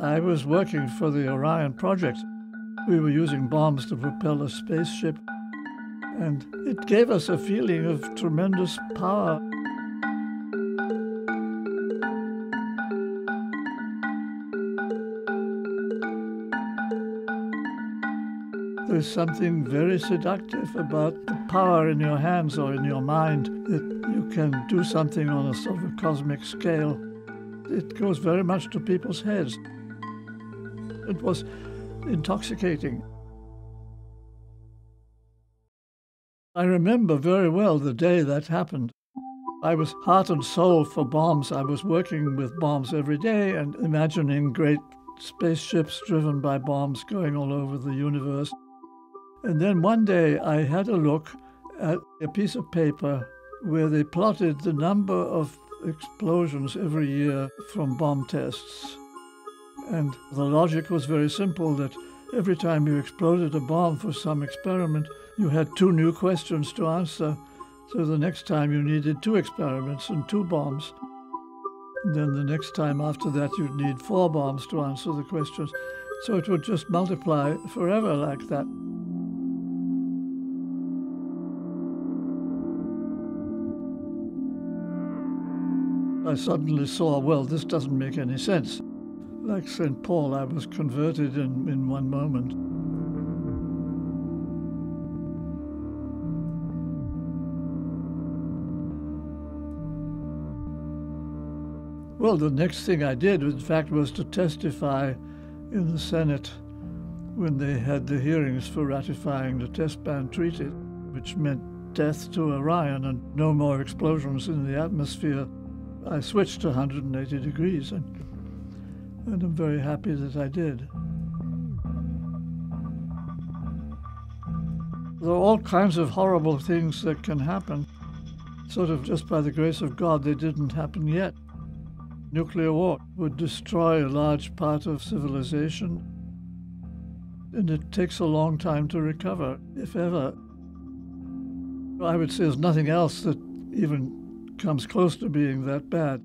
I was working for the Orion project. We were using bombs to propel a spaceship, and it gave us a feeling of tremendous power. There's something very seductive about the power in your hands or in your mind that you can do something on a sort of cosmic scale. It goes very much to people's heads. It was intoxicating. I remember very well the day that happened. I was heart and soul for bombs. I was working with bombs every day and imagining great spaceships driven by bombs going all over the universe. And then one day I had a look at a piece of paper where they plotted the number of explosions every year from bomb tests. And the logic was very simple that every time you exploded a bomb for some experiment, you had two new questions to answer. So the next time you needed two experiments and two bombs. And then the next time after that, you'd need four bombs to answer the questions. So it would just multiply forever like that. I suddenly saw, well, this doesn't make any sense. Like St. Paul, I was converted in, in one moment. Well, the next thing I did, in fact, was to testify in the Senate when they had the hearings for ratifying the Test Ban Treaty, which meant death to Orion and no more explosions in the atmosphere. I switched to 180 degrees, and, and I'm very happy that I did. There are all kinds of horrible things that can happen. Sort of just by the grace of God, they didn't happen yet. Nuclear war would destroy a large part of civilization, and it takes a long time to recover, if ever. I would say there's nothing else that even comes close to being that bad.